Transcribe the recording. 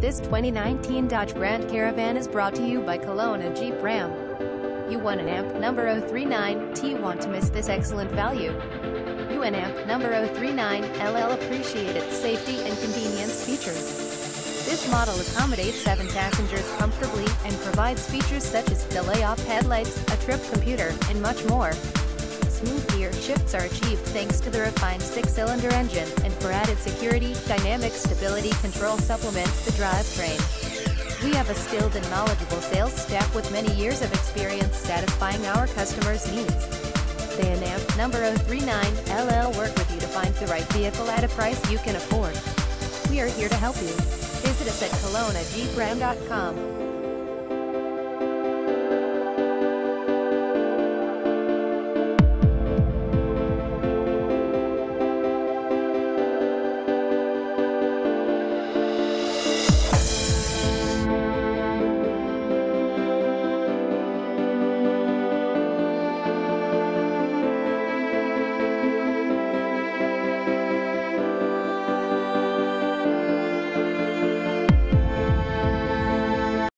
This 2019 Dodge Grand Caravan is brought to you by Kelowna Jeep Ram. You want an amp number 039, T want to miss this excellent value. You an amp number 039, LL appreciate its safety and convenience features. This model accommodates 7 passengers comfortably and provides features such as delay-off headlights, a trip computer, and much more. Smooth gear shifts are achieved thanks to the refined six-cylinder engine, and for added security, dynamic stability control supplements the drivetrain. We have a skilled and knowledgeable sales staff with many years of experience satisfying our customers' needs. The ANAMP number 039 LL work with you to find the right vehicle at a price you can afford. We are here to help you. Visit us at KelownaJeepRam.com.